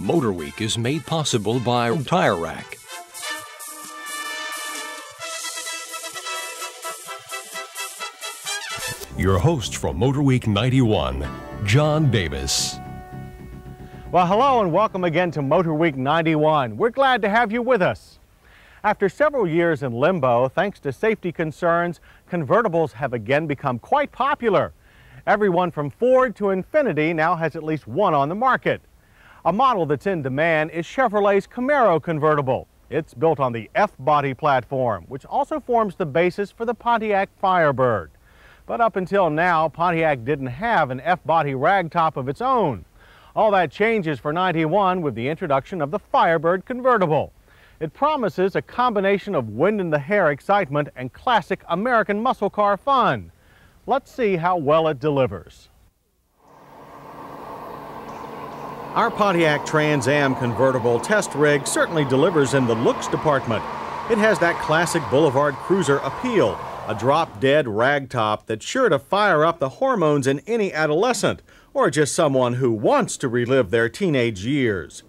Motor Week is made possible by Tire Rack. Your host from Motor Week 91, John Davis. Well, hello and welcome again to Motor Week 91. We're glad to have you with us. After several years in limbo, thanks to safety concerns, convertibles have again become quite popular. Everyone from Ford to Infiniti now has at least one on the market. A model that's in demand is Chevrolet's Camaro convertible. It's built on the F-body platform, which also forms the basis for the Pontiac Firebird. But up until now, Pontiac didn't have an F-body ragtop of its own. All that changes for 91 with the introduction of the Firebird convertible. It promises a combination of wind in the hair excitement and classic American muscle car fun. Let's see how well it delivers. Our Pontiac Trans Am convertible test rig certainly delivers in the looks department. It has that classic Boulevard Cruiser appeal, a drop-dead ragtop that's sure to fire up the hormones in any adolescent or just someone who wants to relive their teenage years.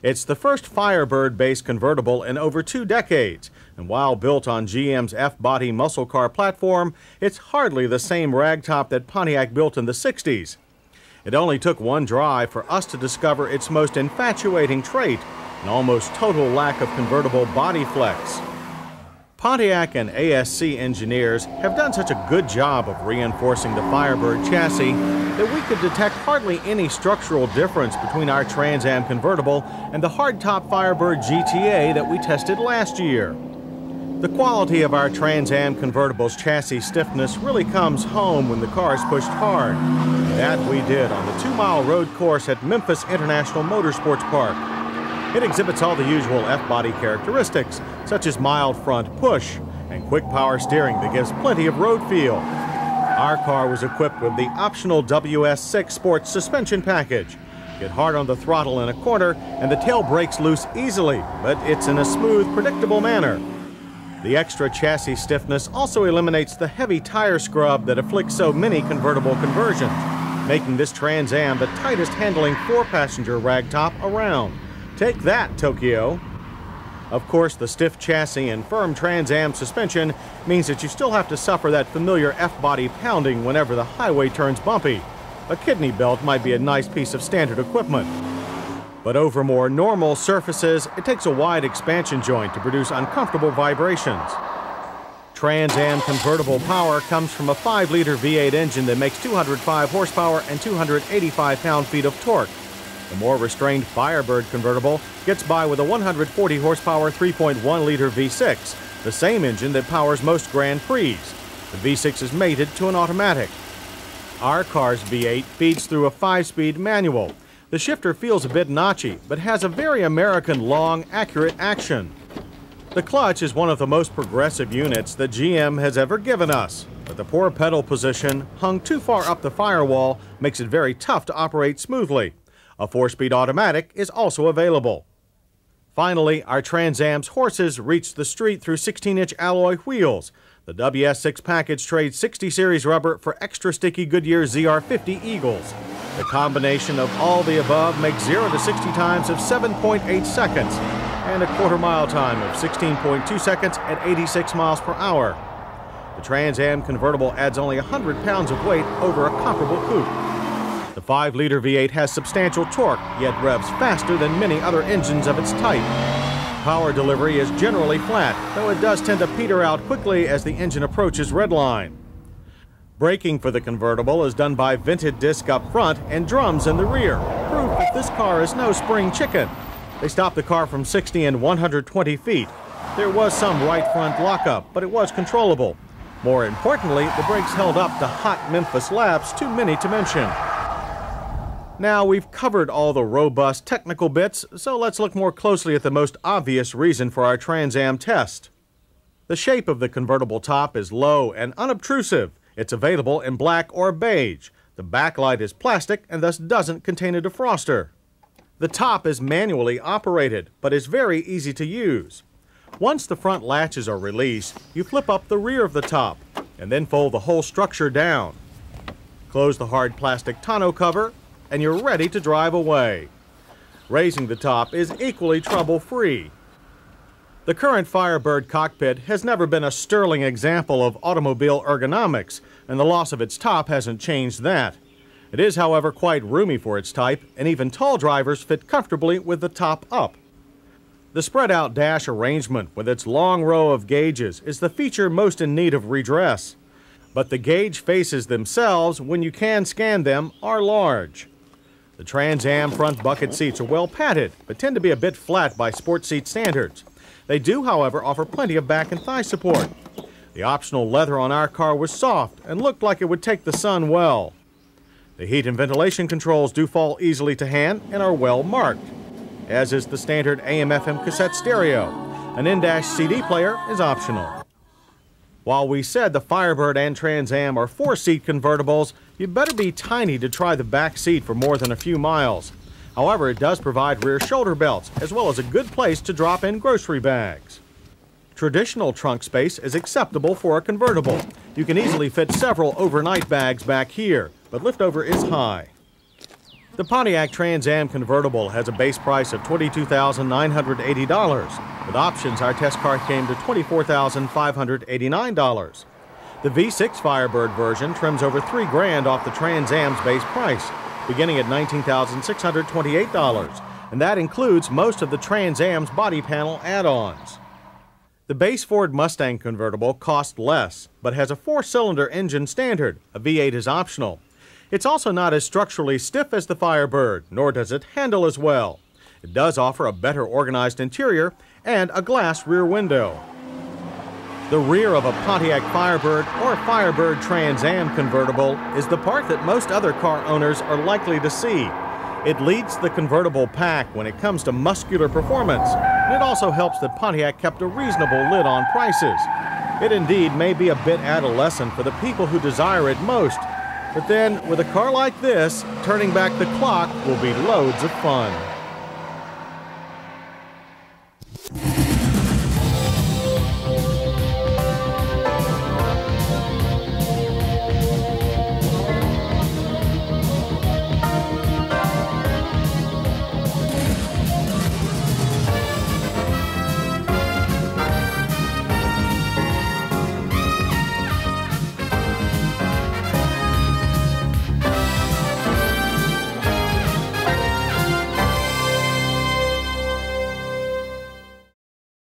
It's the first Firebird-based convertible in over two decades, and while built on GM's F-body muscle car platform, it's hardly the same ragtop that Pontiac built in the 60s. It only took one drive for us to discover its most infatuating trait, an almost total lack of convertible body flex. Pontiac and ASC engineers have done such a good job of reinforcing the Firebird chassis that we could detect hardly any structural difference between our Trans Am convertible and the hardtop Firebird GTA that we tested last year. The quality of our Trans Am convertible's chassis stiffness really comes home when the car is pushed hard. That we did on the two-mile road course at Memphis International Motorsports Park. It exhibits all the usual F-body characteristics, such as mild front push and quick power steering that gives plenty of road feel. Our car was equipped with the optional WS6 Sports suspension package. Get hard on the throttle in a corner and the tail breaks loose easily, but it's in a smooth, predictable manner. The extra chassis stiffness also eliminates the heavy tire scrub that afflicts so many convertible conversions, making this Trans Am the tightest handling four-passenger ragtop around. Take that, Tokyo. Of course, the stiff chassis and firm Trans Am suspension means that you still have to suffer that familiar F-body pounding whenever the highway turns bumpy. A kidney belt might be a nice piece of standard equipment. But over more normal surfaces, it takes a wide expansion joint to produce uncomfortable vibrations. Trans Am convertible power comes from a 5-liter V8 engine that makes 205 horsepower and 285 pound-feet of torque. The more restrained Firebird convertible gets by with a 140 horsepower 3.1 liter V6, the same engine that powers most Grand Prix. The V6 is mated to an automatic. Our car's V8 feeds through a 5-speed manual. The shifter feels a bit notchy, but has a very American long, accurate action. The clutch is one of the most progressive units that GM has ever given us, but the poor pedal position, hung too far up the firewall, makes it very tough to operate smoothly. A four-speed automatic is also available. Finally, our Trans Am's horses reached the street through 16-inch alloy wheels. The WS6 package trades 60 series rubber for extra sticky Goodyear ZR50 Eagles. The combination of all the above makes 0 to 60 times of 7.8 seconds and a quarter mile time of 16.2 seconds at 86 miles per hour. The Trans Am convertible adds only 100 pounds of weight over a comparable coupe. The 5-liter V8 has substantial torque, yet revs faster than many other engines of its type. Power delivery is generally flat, though it does tend to peter out quickly as the engine approaches redline. Braking for the convertible is done by vented disc up front and drums in the rear, proof that this car is no spring chicken. They stopped the car from 60 and 120 feet. There was some right front lockup, but it was controllable. More importantly, the brakes held up to hot Memphis laps, too many to mention. Now, we've covered all the robust technical bits, so let's look more closely at the most obvious reason for our Trans Am test. The shape of the convertible top is low and unobtrusive. It's available in black or beige. The backlight is plastic and thus doesn't contain a defroster. The top is manually operated, but is very easy to use. Once the front latches are released, you flip up the rear of the top and then fold the whole structure down. Close the hard plastic tonneau cover and you're ready to drive away. Raising the top is equally trouble-free. The current Firebird cockpit has never been a sterling example of automobile ergonomics, and the loss of its top hasn't changed that. It is, however, quite roomy for its type, and even tall drivers fit comfortably with the top up. The spread out dash arrangement with its long row of gauges is the feature most in need of redress. But the gauge faces themselves, when you can scan them, are large. The Trans Am front bucket seats are well padded, but tend to be a bit flat by sport seat standards. They do, however, offer plenty of back and thigh support. The optional leather on our car was soft and looked like it would take the sun well. The heat and ventilation controls do fall easily to hand and are well marked as is the standard AM-FM cassette stereo. An in-dash CD player is optional. While we said the Firebird and Trans Am are four-seat convertibles, you'd better be tiny to try the back seat for more than a few miles. However, it does provide rear shoulder belts, as well as a good place to drop in grocery bags. Traditional trunk space is acceptable for a convertible. You can easily fit several overnight bags back here, but liftover is high. The Pontiac Trans Am convertible has a base price of $22,980. With options, our test car came to $24,589. The V6 Firebird version trims over 3 grand off the Trans Am's base price, beginning at $19,628, and that includes most of the Trans Am's body panel add-ons. The base Ford Mustang convertible costs less, but has a four-cylinder engine standard. A V8 is optional. It's also not as structurally stiff as the Firebird, nor does it handle as well. It does offer a better organized interior and a glass rear window. The rear of a Pontiac Firebird or Firebird Trans Am convertible is the part that most other car owners are likely to see. It leads the convertible pack when it comes to muscular performance, and it also helps that Pontiac kept a reasonable lid on prices. It indeed may be a bit adolescent for the people who desire it most, but then, with a car like this, turning back the clock will be loads of fun.